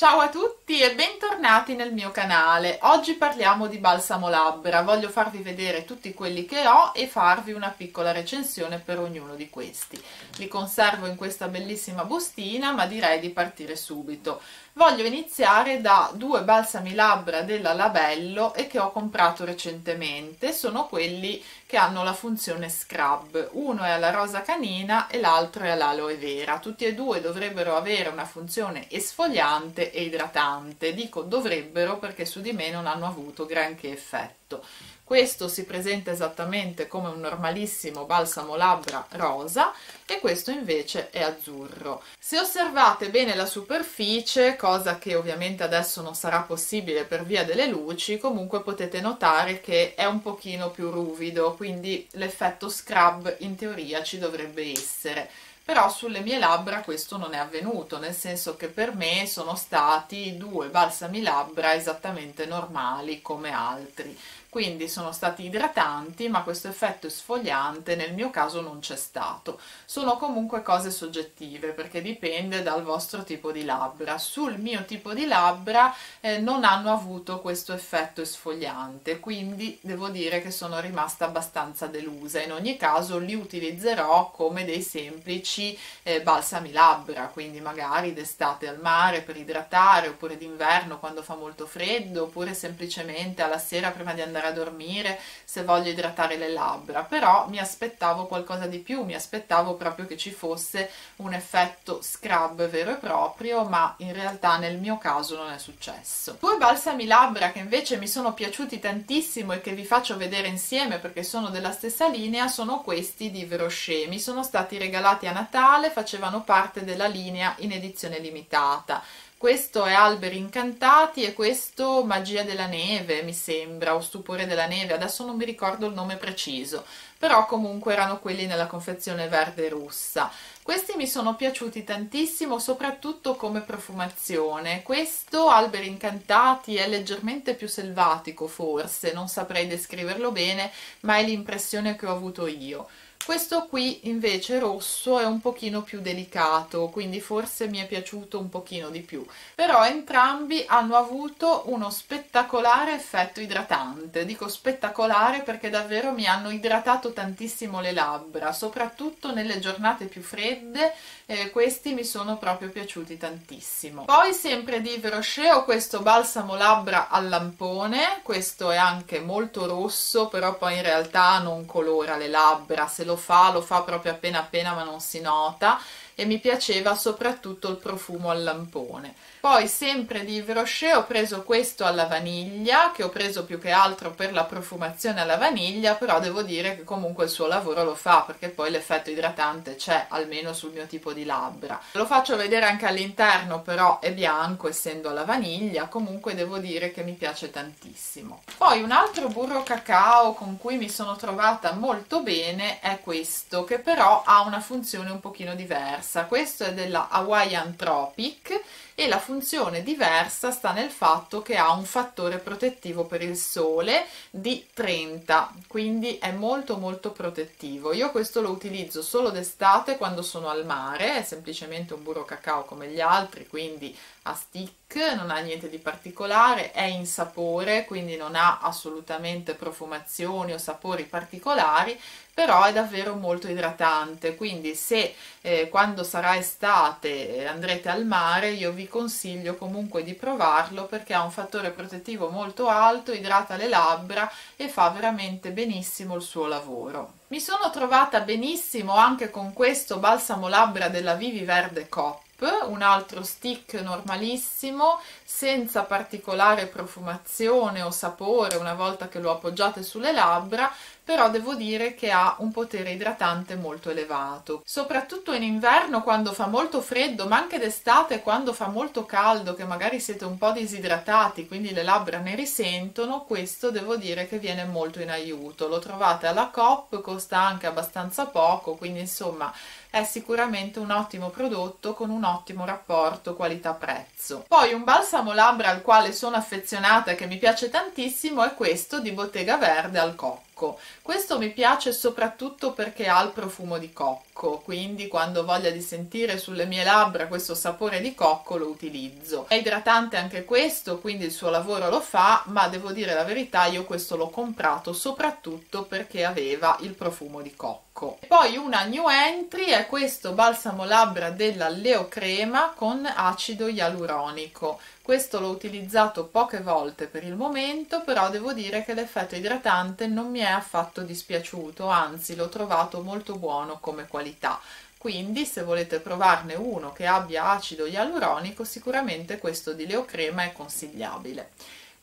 Ciao a tutti e bentornati nel mio canale. Oggi parliamo di balsamo labbra. Voglio farvi vedere tutti quelli che ho e farvi una piccola recensione per ognuno di questi. Li conservo in questa bellissima bustina, ma direi di partire subito. Voglio iniziare da due balsami labbra della Labello e che ho comprato recentemente. Sono quelli che hanno la funzione scrub. Uno è alla rosa canina e l'altro è all'aloe vera. Tutti e due dovrebbero avere una funzione esfoliante e idratante. Dico dovrebbero perché su di me non hanno avuto granché effetto. Questo si presenta esattamente come un normalissimo balsamo labbra rosa e questo invece è azzurro. Se osservate bene la superficie, cosa che ovviamente adesso non sarà possibile per via delle luci, comunque potete notare che è un pochino più ruvido, quindi l'effetto scrub in teoria ci dovrebbe essere però sulle mie labbra questo non è avvenuto, nel senso che per me sono stati due balsami labbra esattamente normali come altri quindi sono stati idratanti ma questo effetto esfoliante nel mio caso non c'è stato. Sono comunque cose soggettive perché dipende dal vostro tipo di labbra. Sul mio tipo di labbra eh, non hanno avuto questo effetto esfoliante quindi devo dire che sono rimasta abbastanza delusa. In ogni caso li utilizzerò come dei semplici eh, balsami labbra quindi magari d'estate al mare per idratare oppure d'inverno quando fa molto freddo oppure semplicemente alla sera prima di andare andare a dormire, se voglio idratare le labbra, però mi aspettavo qualcosa di più, mi aspettavo proprio che ci fosse un effetto scrub vero e proprio, ma in realtà nel mio caso non è successo. Due balsami labbra che invece mi sono piaciuti tantissimo e che vi faccio vedere insieme perché sono della stessa linea sono questi di Verochet, mi sono stati regalati a Natale, facevano parte della linea in edizione limitata questo è Alberi Incantati e questo Magia della Neve, mi sembra, o Stupore della Neve, adesso non mi ricordo il nome preciso, però comunque erano quelli nella confezione verde rossa. Questi mi sono piaciuti tantissimo, soprattutto come profumazione. Questo, Alberi Incantati, è leggermente più selvatico forse, non saprei descriverlo bene, ma è l'impressione che ho avuto io questo qui invece rosso è un pochino più delicato quindi forse mi è piaciuto un pochino di più. Però entrambi hanno avuto uno spettacolare effetto idratante. Dico spettacolare perché davvero mi hanno idratato tantissimo le labbra soprattutto nelle giornate più fredde eh, questi mi sono proprio piaciuti tantissimo. Poi sempre di Verochet ho questo balsamo labbra al lampone questo è anche molto rosso però poi in realtà non colora le labbra se lo fa, lo fa proprio appena appena ma non si nota e mi piaceva soprattutto il profumo al lampone. Poi sempre di Yves Rocher ho preso questo alla vaniglia, che ho preso più che altro per la profumazione alla vaniglia, però devo dire che comunque il suo lavoro lo fa, perché poi l'effetto idratante c'è, almeno sul mio tipo di labbra. Lo faccio vedere anche all'interno, però è bianco essendo alla vaniglia, comunque devo dire che mi piace tantissimo. Poi un altro burro cacao con cui mi sono trovata molto bene è questo, che però ha una funzione un pochino diversa diversa, questo è della Hawaiian Tropic e la funzione diversa sta nel fatto che ha un fattore protettivo per il sole di 30, quindi è molto molto protettivo. Io questo lo utilizzo solo d'estate quando sono al mare, è semplicemente un burro cacao come gli altri, quindi a stick, non ha niente di particolare, è in sapore, quindi non ha assolutamente profumazioni o sapori particolari, però è davvero molto idratante, quindi se eh, quando sarà estate andrete al mare io vi consiglio comunque di provarlo perché ha un fattore protettivo molto alto, idrata le labbra e fa veramente benissimo il suo lavoro. Mi sono trovata benissimo anche con questo balsamo labbra della Vivi Verde Cop un altro stick normalissimo senza particolare profumazione o sapore una volta che lo appoggiate sulle labbra però devo dire che ha un potere idratante molto elevato. Soprattutto in inverno quando fa molto freddo ma anche d'estate quando fa molto caldo che magari siete un po' disidratati quindi le labbra ne risentono questo devo dire che viene molto in aiuto. Lo trovate alla Coop costa anche abbastanza poco quindi insomma è sicuramente un ottimo prodotto con un ottimo rapporto qualità-prezzo. Poi un balsamo labbra al quale sono affezionata e che mi piace tantissimo è questo di Bottega Verde al cocco cocco. Questo mi piace soprattutto perché ha il profumo di cocco, quindi quando ho voglia di sentire sulle mie labbra questo sapore di cocco lo utilizzo. È idratante anche questo, quindi il suo lavoro lo fa, ma devo dire la verità, io questo l'ho comprato soprattutto perché aveva il profumo di cocco. Poi una new entry è questo balsamo labbra della Leo Crema con acido ialuronico. Questo l'ho utilizzato poche volte per il momento, però devo dire che l'effetto idratante non mi è affatto dispiaciuto, anzi l'ho trovato molto buono come qualità. Quindi se volete provarne uno che abbia acido ialuronico, sicuramente questo di Leo Crema è consigliabile.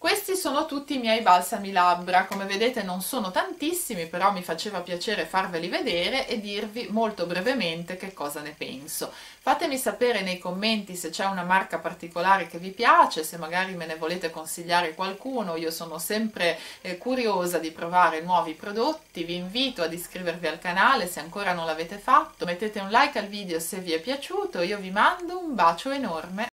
Questi sono tutti i miei balsami labbra, come vedete non sono tantissimi, però mi faceva piacere farveli vedere e dirvi molto brevemente che cosa ne penso. Fatemi sapere nei commenti se c'è una marca particolare che vi piace, se magari me ne volete consigliare qualcuno, io sono sempre eh, curiosa di provare nuovi prodotti, vi invito ad iscrivervi al canale se ancora non l'avete fatto, mettete un like al video se vi è piaciuto, io vi mando un bacio enorme